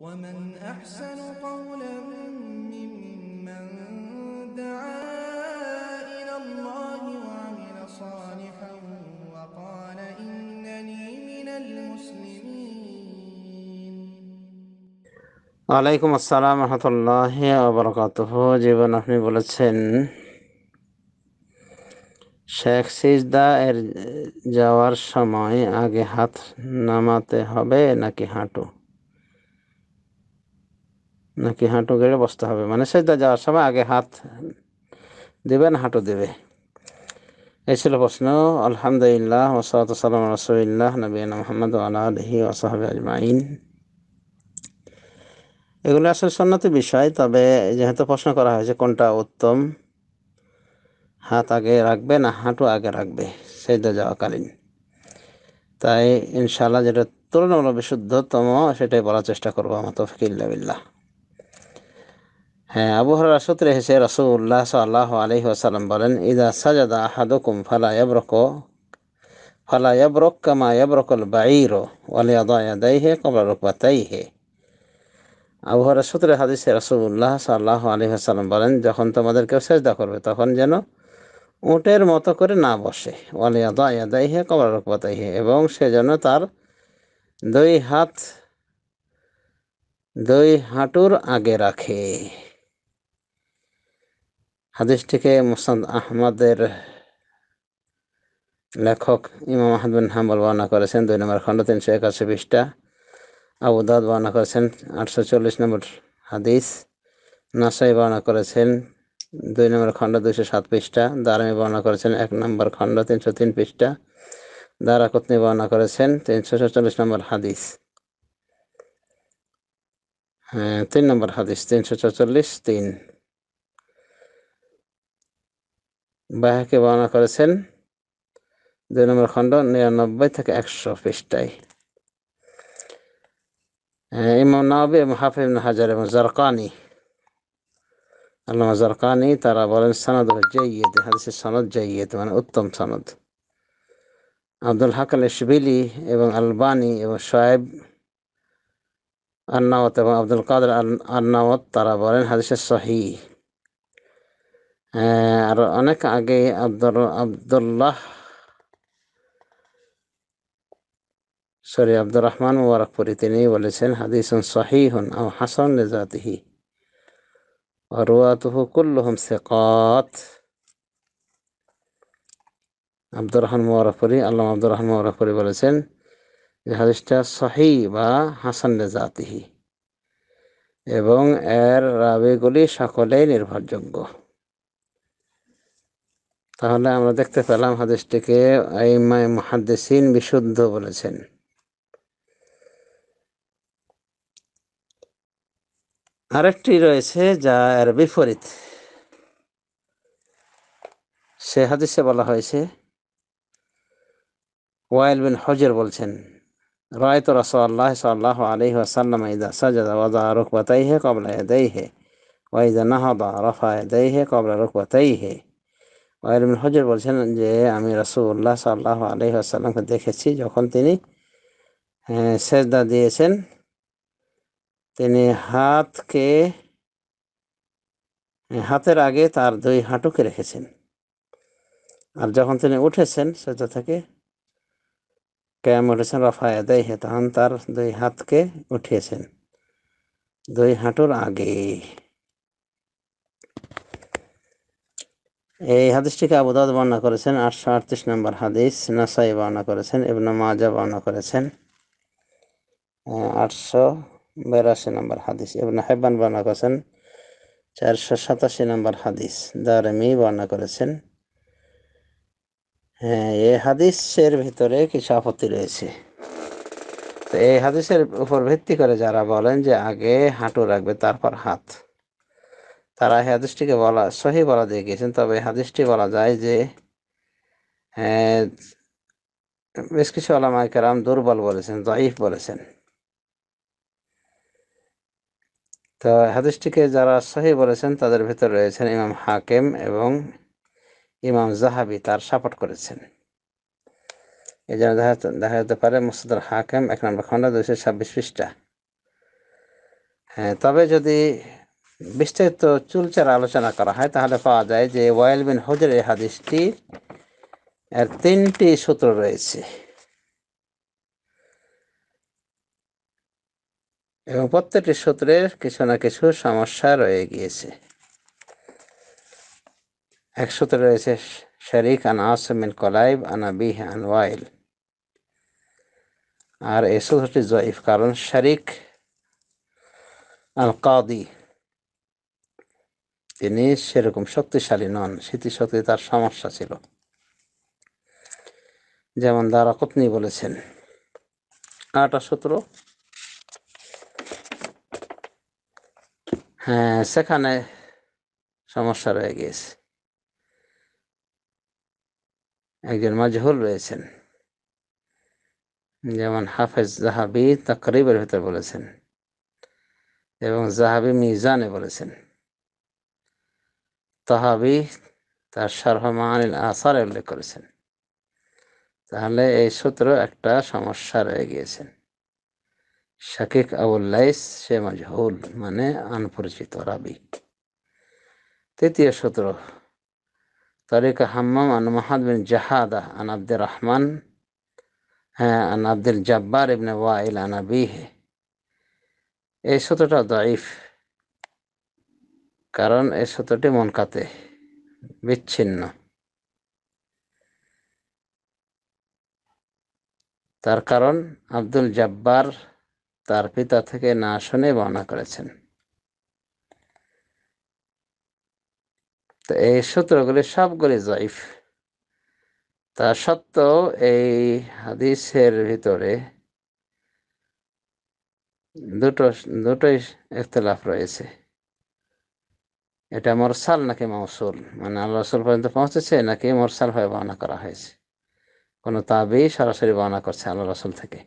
ومن أحسن قولا ممن دعا إلى الله وعمل صالحا وقال إنني من المسلمين ওয়ালাইকুম আসসালাম রহমতুল্লাহ আবরকাতুহ জীবন আপনি বলেছেন শেখ সিজদা এর যাওয়ার সময় আগে হাত নামাতে হবে নাকি হাঁটু নাকি হাঁটু গেড়ে বসতে হবে? মানে সিজদা যাওয়ার সময় আগে হাত দিবেন হাঁটু দেবে? এই ছিল প্রশ্ন। আলহামদুলিল্লাহ, ওসলাত সালাম রসুলিল্লাহ, নবীন মোহাম্মদ আলহি ওসাহাবি আজমাইন। এগুলো আসলে সন্ন্যতি বিষয়, তবে যেহেতু প্রশ্ন করা হয়েছে কোনটা উত্তম, হাত আগে রাখবে না হাঁটু আগে রাখবে সেটা যাওয়াকালীন। তাই ইনশাল্লাহ যেটা তুলনামূলক বিশুদ্ধতম, সেটাই বলার চেষ্টা করব, আমার তফিকিল্লা হ্যাঁ আবু হরার সূত্রে এসেছে রসুল্লাহ সাল্লাহ আলহি আসাল্লাম বলেন, ইদা সাজাদা আহাদুকুম ফালা ইয়াবরক ফালা ইয়াবরক কামা ইয়াবরকল বাইরো ইয়াদাইহে কবলা রুকবাতাইহে. আবহাওয়ার সূত্রে হাদিসে রসুল্লাহ সাল্লাহ আলী হাসাল্লাম বলেন, যখন তোমাদের কেউ সেজদা করবে, তখন যেন উটের মতো করে না বসে ওয়ালিয়াদা ইয়াদাইহে কবলা রকবাতাইহে, এবং সে যেন তার দুই হাত, দুই হাঁটুর আগে রাখে। হাদিসটিকে মুসাদ আহমদের লেখক ইমাম আহমদ বিন হাম্বল বর্ণনা করেছেন, দুই নম্বর খণ্ড তিনশো একাশি পৃষ্ঠা। আবু বর্ণনা করেছেন, আটশো চল্লিশ নম্বর হাদিস। নাসাই বর্ণনা করেছেন, দুই নম্বর খণ্ড দুইশো সাত পৃষ্ঠা। দারামি বর্ণনা করেছেন, এক নম্বর খণ্ড তিনশো তিন পৃষ্ঠা। দারাকুতনি বর্ণনা করেছেন, তিনশো চল্লিশ নম্বর হাদিস। হ্যাঁ তিন নম্বর হাদিস, তিনশো চল্লিশ তিন। বাহাকে বর্ণনা করেছেন দুই নম্বর খণ্ড নিরানব্বই থেকে একশো পৃষ্ঠায় ইমাম নবী এবং হাফিজ হাজার এবং জারকানি আল্লামা জারকানি তারা বলেন সনদ জয়িয়ত হাদিসের সনদ জয়িয়ত মানে উত্তম সনদ আব্দুল হাক আল ইশবিলি এবং আলবানি এবং শোয়েব আন্নাওয়াত এবং আব্দুল কাদের আন্নাওয়াত তারা বলেন হাদিসের সহি আর অনেক আগে আব্দুল আবদুল্লাহ সরি আব্দুর রহমান মুবারকপুরি তিনি বলেছেন হাদিসুন সহিহুন আও হাসান লেজাতিহি অরুয়াতুহু কুল্লুহুম সেকাত আব্দুর রহমান মুবারকপুরি আল্লাহ আব্দুর রহমান মুবারকপুরি বলেছেন যে হাদিসটা সহি বা হাসান লেজাতিহি এবং এর রাবিগুলি সকলেই নির্ভরযোগ্য তাহলে আমরা দেখতে পেলাম হাদিসটিকে আইমাই মুহাদ্দিসিন বিশুদ্ধ বলেছেন। আরেকটি রয়েছে যা এর বিপরীত। সে হাদিসে বলা হয়েছে, ওয়াইল বিন হজর বলছেন, রায়ত রসল্লাহ সাল্লাহ আলহি আসাল্লাম ইদা সাজাদা ওয়াদা রুকবাতাইহে কবলা ইয়াদাইহে ওয়াইদা নাহাদা রফা হে কবলা রুকবাতাইহে। ওয়াইল বিন হজর বলছেন যে, আমি রসুল্লাহ সাল্লাহ আলহি আসাল্লামকে দেখেছি যখন তিনি সেজদা দিয়েছেন। তিনি হাতকে, হাতের আগে তার দুই হাঁটুকে রেখেছেন। আর যখন তিনি উঠেছেন সেটা থেকে ক্যাম উঠেছেন রফায়া দেয় তখন তার দুই হাতকে উঠিয়েছেন। দুই হাঁটুর আগে। এই হাদিসটিকে আবুদাদ বর্ণনা করেছেন আটশো আটত্রিশ নম্বর হাদিস, নাসাই বর্ণনা করেছেন এবং মাজা বর্ণনা করেছেন। আটশো বিরাশি নম্বর হাদিস এবং হেব্বান বর্ণনা করেছেন। চারশো সাতাশি নম্বর হাদিস, দারেমি বর্ণনা করেছেন। হ্যাঁ এই হাদিসের ভিতরে কিছু আপত্তি রয়েছে। তো এই হাদিসের উপর ভিত্তি করে যারা বলেন যে আগে হাঁটু রাখবে, তারপর হাত। তারা হাদিসটিকে বলা, সহি বলা দিয়ে গিয়েছেন তবে হাদিসটি বলা যায় যে বেশ কিছু আলামাইকার দুর্বল বলেছেন জয়ীফ বলেছেন। তো হাদিসটিকে যারা সহি বলেছেন, তাদের ভিতরে রয়েছেন ইমাম হাকিম এবং ইমাম জাহাবি তার সাপোর্ট করেছেন। এই জন্য দেখা দেখা যেতে পারে মুসাদ হাকেম এক নম্বর খন্ড দুইশো ছাব্বিশ পৃষ্ঠা। হ্যাঁ তবে যদি বিস্তারিত চুলচার আলোচনা করা হয়, তাহলে পাওয়া যায় যে ওয়াইল বিন হজর হাদিসটি এর তিনটি সূত্র রয়েছে। এবং প্রত্যেকটি সূত্রের কিছু না কিছু সমস্যা রয়ে গিয়েছে। এক সূত্রে রয়েছে, শরিক আন আসমিন কলাইব আন আবিহ আন ওয়াইল। আর এই সূত্রটি জয়ীফ, কারণ শরিক আল কাদি তিনি সেরকম শক্তিশালী নন স্মৃতিশক্তি তার সমস্যা ছিল। যেমন দ্বারা কতনি বলেছেন। আটা সূত্র? হ্যাঁ সেখানে সমস্যা রয়ে গিয়েছে একজন মাজহুল রয়েছেন। যেমন হাফেজ জাহাবি তাকরিবের ভিতরে বলেছেন এবং জাহাবি মিজানে বলেছেন। তাহাবি তার শারহমানিল আসার উল্লেখ করেছেন। তাহলে এই সূত্র একটা সমস্যা রয়ে গিয়েছেন শাকিক আবুল্লাইস সে মজহুল মানে অনপরিচিত রাবি। তৃতীয় সূত্র, তরিকা হাম্মাম আন মাহাদ বিন জাহাদা আন আব্দুর রহমান হ্যাঁ আন আব্দুল জব্বার ইবনে ওয়াইল আন এই সূত্রটা দাইফ কারণ এই সূত্রটি মনকাতে বিচ্ছিন্ন। তার কারণ আব্দুল জব্বার তার পিতা থেকে না শুনে বর্ণনা করেছেন। তো এই সূত্রগুলি সবগুলি জয়ীফ। তা সত্ত্বেও এই হাদিসের ভিতরে দুটো, দুটোই ইখতলাফ রয়েছে। এটা মোরসাল নাকি মৌসুল মানে আল্লাহ রসুল পর্যন্ত পৌঁছেছে নাকি মোরসাল হয়ে বর্ণনা করা হয়েছে? কোনো তাবি সরাসরি বর্ণনা করছে আল্লাহ রসুল থেকে?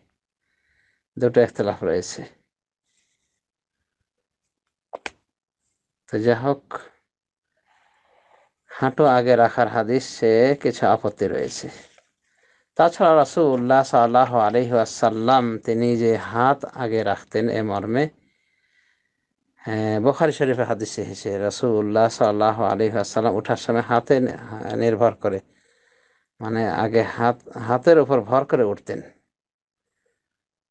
দুটো ইখতলাফ রয়েছে। তো যাই হোক, হাঁটু আগে রাখার হাদিসে কিছু আপত্তি রয়েছে। তাছাড়া রাসুল্লাহ সাল্লাহ আলহি আসাল্লাম তিনি যে হাত আগে রাখতেন এ মর্মে বোখারি শরীফের হাদিসে এসেছে রাসুল্লাহ সাল্লাহ আলহি আসাল্লাম ওঠার সময় হাতে নির্ভর করে মানে আগে হাত, হাতের উপর ভর করে উঠতেন।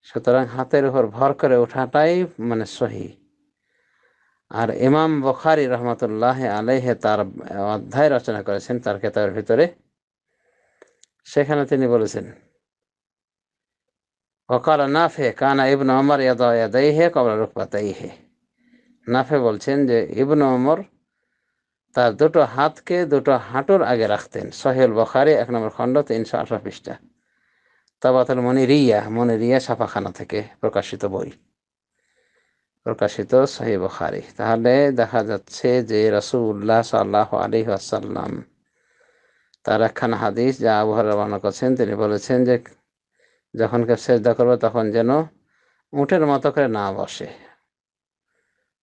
সুতরাং হাতের উপর ভর করে ওঠাটাই মানে সহি। আর ইমাম বখারি রহমতুল্লাহ আলাইহে তার অধ্যায় রচনা করেছেন, তার কেতাবের ভিতরে। সেখানে তিনি বলেছেন কানা ইবন অমর ইয়াদাই হে কবলা রুকপাতাই হে নাফে বলছেন যে, ইবন অমর তার দুটো হাতকে দুটো হাঁটুর আগে রাখতেন। সহেল বখারি, এক নম্বর খণ্ড, তিনশো আঠারো পৃষ্ঠা। তাবাতুল মনিরিয়া মনিরিয়া ছাপাখানা থেকে প্রকাশিত বই। প্রকাশিত সহি বখারি। তাহলে দেখা যাচ্ছে যে রসুল্লাহ সাল্লাহ আলী আসাল্লাম তার একখানা হাদিস যা আবহাওয়া রবানা করছেন। তিনি বলেছেন যে, যখন কেউ চেষ্টা করবে তখন যেন উঠের মতো করে না বসে।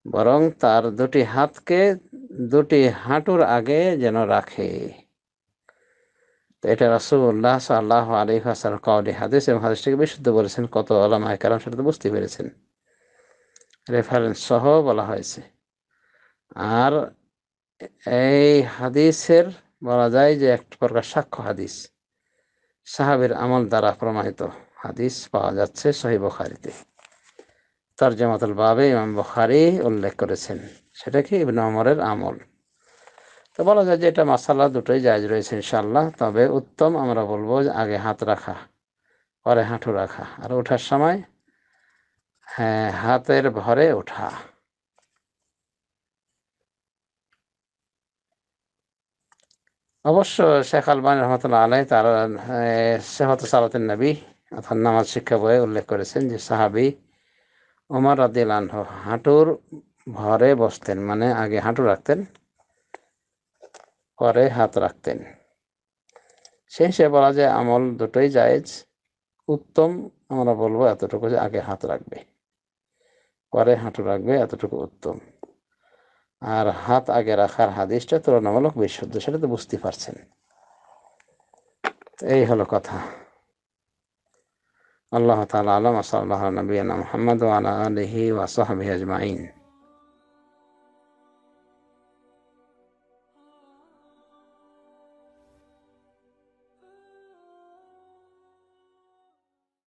বরং তার দুটি হাতকে দুটি হাঁটুর আগে যেন রাখে। এটা রাসুল্লাহ সাল্লাহ আলী হাসান কাউলি হাদিস এবং হাদিসটিকে বিশুদ্ধ বলেছেন, কত আলামায় কারণ সেটা তো বুঝতে পেরেছেন। রেফারেন্স সহ বলা হয়েছে। আর এই হাদিসের বলা যায় যে এক প্রকার সাক্ষ্য হাদিস। সাহাবের আমল দ্বারা প্রমাণিত হাদিস পাওয়া যাচ্ছে সহি বখারিতে। তর্জমাতুল বাবে ইমাম বখারি উল্লেখ করেছেন। সেটা কি ইবন আমরের আমল। তো বলা যায় যে এটা মাসাল্লাহ দুটোই জায়জ রয়েছে ইনশাল্লাহ তবে উত্তম আমরা বলব যে আগে হাত রাখা, পরে হাঁটু রাখা, আর ওঠার সময় হ্যাঁ হাতের ভরে ওঠা। অবশ্য শেখ আলবান রহমতুল্লাহ আলাই তার শেহত সালাতের নবী অর্থাৎ নামাজ শিক্ষা বইয়ে উল্লেখ করেছেন যে সাহাবি ওমর রাদিল হাঁটুর ভরে বসতেন মানে আগে হাঁটু রাখতেন, পরে হাত রাখতেন। সে হিসেবে বলা যায় আমল দুটোই জায়েজ, উত্তম আমরা বলব এতটুকু যে আগে হাত রাখবে, পরে হাঁটু রাখবে এতটুকু উত্তম। আর হাত আগে রাখার হাদিসটা তুলনামূলক বিশুদ্ধ, সেটা তো বুঝতে পারছেন। এই হলো কথা। আল্লাহ তালা আলম আসাল্লাহ নবীনা মোহাম্মদ আলা আলহি ওয়াসাহাবি আজমাইন